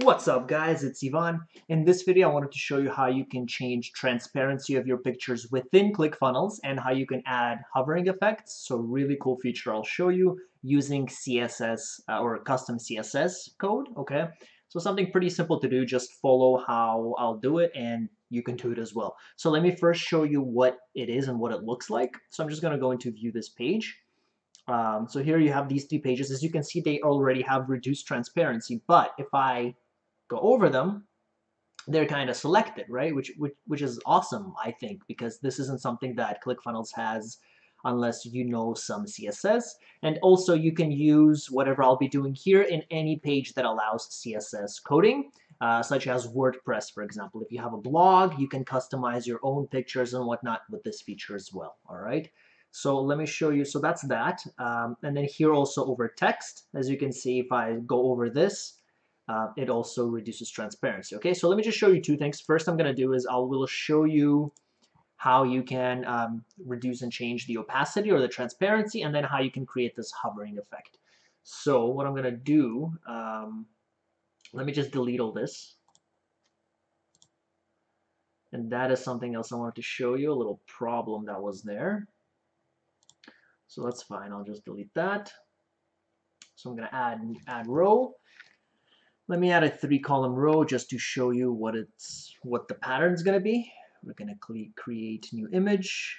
What's up guys, it's Ivan. In this video I wanted to show you how you can change transparency of your pictures within ClickFunnels and how you can add hovering effects. So really cool feature I'll show you using CSS uh, or custom CSS code, okay? So something pretty simple to do, just follow how I'll do it and you can do it as well. So let me first show you what it is and what it looks like. So I'm just gonna go into view this page. Um, so here you have these three pages. As you can see, they already have reduced transparency, but if I go over them, they're kind of selected, right? Which, which, which is awesome, I think, because this isn't something that ClickFunnels has unless you know some CSS. And also you can use whatever I'll be doing here in any page that allows CSS coding, uh, such as WordPress, for example. If you have a blog, you can customize your own pictures and whatnot with this feature as well, all right? So let me show you, so that's that. Um, and then here also over text, as you can see, if I go over this, uh, it also reduces transparency. Okay, so let me just show you two things. First I'm going to do is I will show you how you can um, reduce and change the opacity or the transparency, and then how you can create this hovering effect. So what I'm going to do, um, let me just delete all this. And that is something else I wanted to show you, a little problem that was there. So that's fine, I'll just delete that. So I'm going to add, add row. Let me add a three column row just to show you what it's what the pattern is going to be. We're going to click create new image,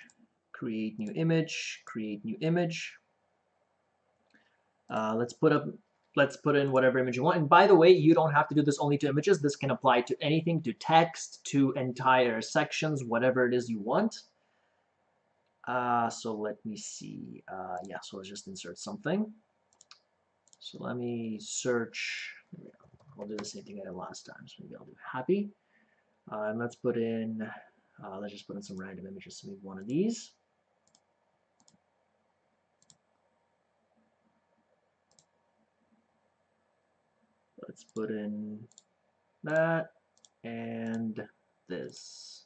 create new image, create new image. Uh, let's put up let's put in whatever image you want. And by the way, you don't have to do this only to images. This can apply to anything, to text, to entire sections, whatever it is you want. Uh, so let me see. Uh, yeah, so let's just insert something. So let me search. I'll do the same thing I did last time. So maybe I'll do happy. Uh, and let's put in, uh, let's just put in some random images. So maybe one of these. Let's put in that and this.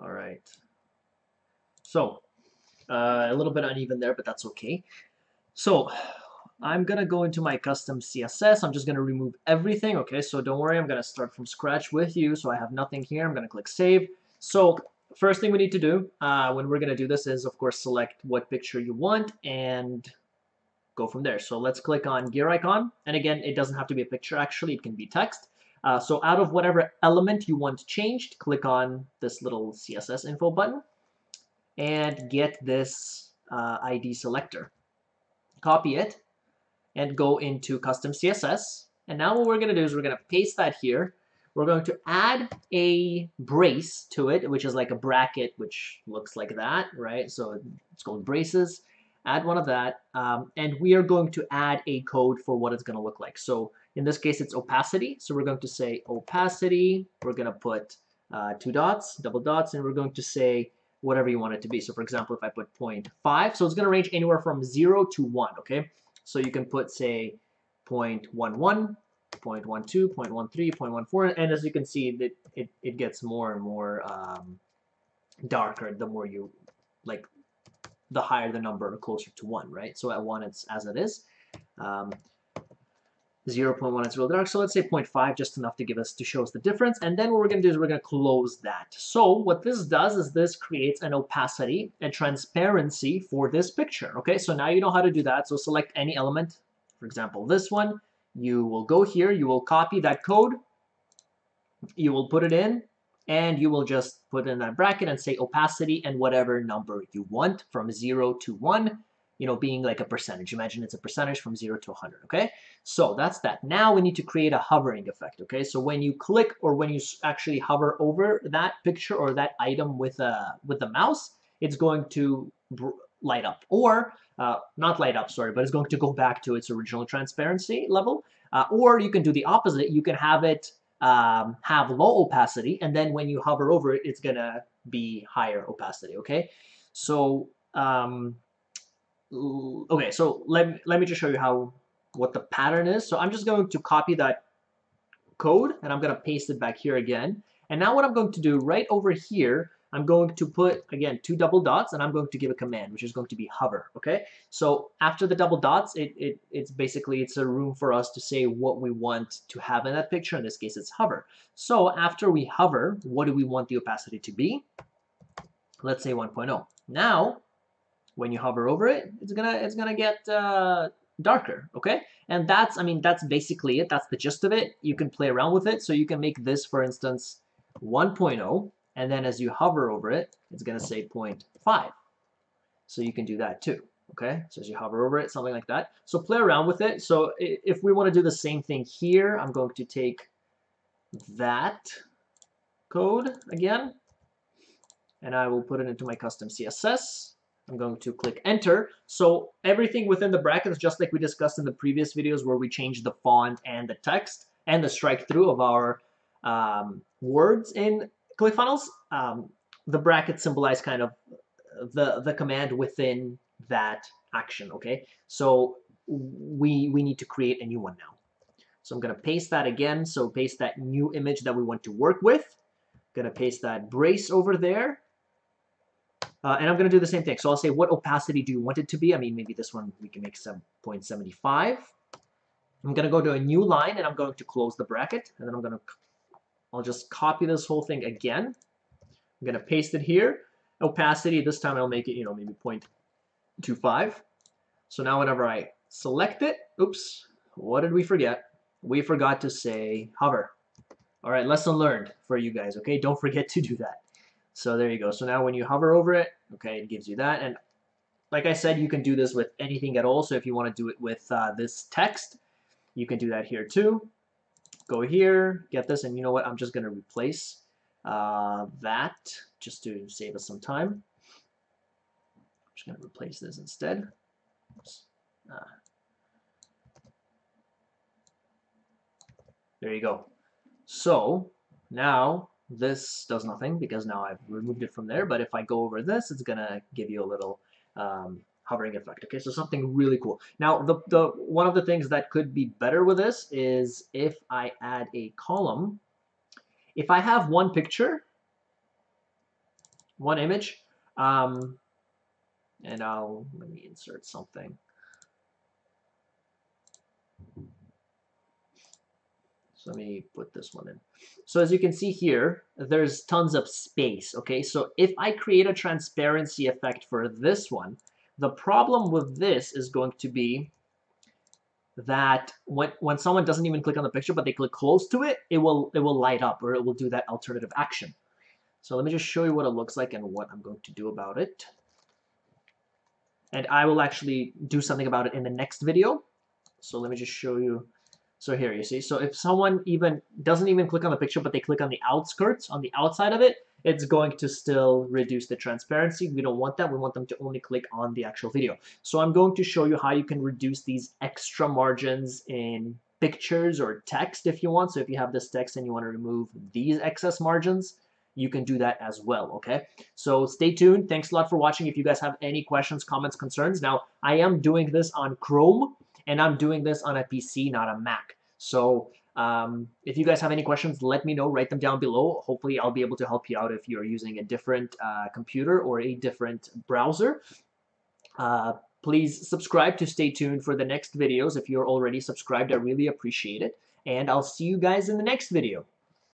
All right. So, uh, a little bit uneven there, but that's okay. So I'm going to go into my custom CSS. I'm just going to remove everything. Okay, so don't worry. I'm going to start from scratch with you. So I have nothing here. I'm going to click Save. So first thing we need to do uh, when we're going to do this is, of course, select what picture you want and go from there. So let's click on gear icon. And again, it doesn't have to be a picture. Actually, it can be text. Uh, so out of whatever element you want changed, click on this little CSS info button and get this uh, ID selector copy it, and go into custom CSS. And now what we're going to do is we're going to paste that here. We're going to add a brace to it, which is like a bracket, which looks like that, right? So it's called braces. Add one of that, um, and we are going to add a code for what it's going to look like. So in this case, it's opacity. So we're going to say opacity. We're going to put uh, two dots, double dots, and we're going to say whatever you want it to be. So for example, if I put 0.5, so it's going to range anywhere from 0 to 1, okay? So you can put, say, 0.11, 0.12, 0.13, 0.14, and as you can see, it, it, it gets more and more um, darker the more you, like, the higher the number, closer to 1, right? So at 1, it's as it is. Um, 0.1 is real dark, so let's say 0.5, just enough to give us, to show us the difference. And then what we're going to do is we're going to close that. So what this does is this creates an opacity and transparency for this picture. Okay, so now you know how to do that. So select any element, for example, this one. You will go here, you will copy that code, you will put it in, and you will just put in that bracket and say opacity and whatever number you want from 0 to 1 you know, being like a percentage. Imagine it's a percentage from 0 to 100, okay? So that's that. Now we need to create a hovering effect, okay? So when you click or when you actually hover over that picture or that item with, a, with the mouse, it's going to light up. Or, uh, not light up, sorry, but it's going to go back to its original transparency level. Uh, or you can do the opposite. You can have it um, have low opacity, and then when you hover over it, it's going to be higher opacity, okay? So um, okay, so let, let me just show you how what the pattern is. So I'm just going to copy that code and I'm going to paste it back here again. And now what I'm going to do right over here, I'm going to put, again, two double dots, and I'm going to give a command, which is going to be hover, okay? So after the double dots, it, it it's basically, it's a room for us to say what we want to have in that picture. In this case, it's hover. So after we hover, what do we want the opacity to be? Let's say 1.0. Now, when you hover over it, it's gonna it's gonna get uh, darker, okay? And that's, I mean, that's basically it. That's the gist of it. You can play around with it. So you can make this, for instance, 1.0, and then as you hover over it, it's to say 0.5. So you can do that too, okay? So as you hover over it, something like that. So play around with it. So if we want to do the same thing here, I'm going to take that code again, and I will put it into my custom CSS. I'm going to click enter. So everything within the brackets, just like we discussed in the previous videos where we changed the font and the text and the strike through of our um, words in ClickFunnels, um, the brackets symbolize kind of the, the command within that action, okay? So we, we need to create a new one now. So I'm going to paste that again. So paste that new image that we want to work with. going to paste that brace over there. Uh, and I'm going to do the same thing. So I'll say, what opacity do you want it to be? I mean, maybe this one we can make 7.75. I'm going to go to a new line, and I'm going to close the bracket. And then I'm going to, I'll just copy this whole thing again. I'm going to paste it here. Opacity, this time I'll make it, you know, maybe 0.25. So now whenever I select it, oops, what did we forget? We forgot to say hover. All right, lesson learned for you guys, okay? Don't forget to do that. So there you go. So now when you hover over it, okay, it gives you that. And like I said, you can do this with anything at all. So if you want to do it with uh, this text, you can do that here too. Go here, get this, and you know what? I'm just going to replace uh, that just to save us some time. I'm just going to replace this instead. Uh, there you go. So now this does nothing because now I've removed it from there, but if I go over this, it's going to give you a little um, hovering effect. Okay, so something really cool. Now, the, the one of the things that could be better with this is if I add a column. If I have one picture, one image, um, and I'll, let me insert something. So let me put this one in. So as you can see here, there's tons of space, okay? So if I create a transparency effect for this one, the problem with this is going to be that when, when someone doesn't even click on the picture, but they click close to it, it will, it will light up or it will do that alternative action. So let me just show you what it looks like and what I'm going to do about it. And I will actually do something about it in the next video. So let me just show you so here you see, so if someone even doesn't even click on the picture, but they click on the outskirts, on the outside of it, it's going to still reduce the transparency. We don't want that. We want them to only click on the actual video. So I'm going to show you how you can reduce these extra margins in pictures or text if you want. So if you have this text and you want to remove these excess margins, you can do that as well, okay? So stay tuned. Thanks a lot for watching. If you guys have any questions, comments, concerns. Now, I am doing this on Chrome, and I'm doing this on a PC, not a Mac. So um, if you guys have any questions, let me know. Write them down below. Hopefully, I'll be able to help you out if you're using a different uh, computer or a different browser. Uh, please subscribe to stay tuned for the next videos. If you're already subscribed, I really appreciate it. And I'll see you guys in the next video.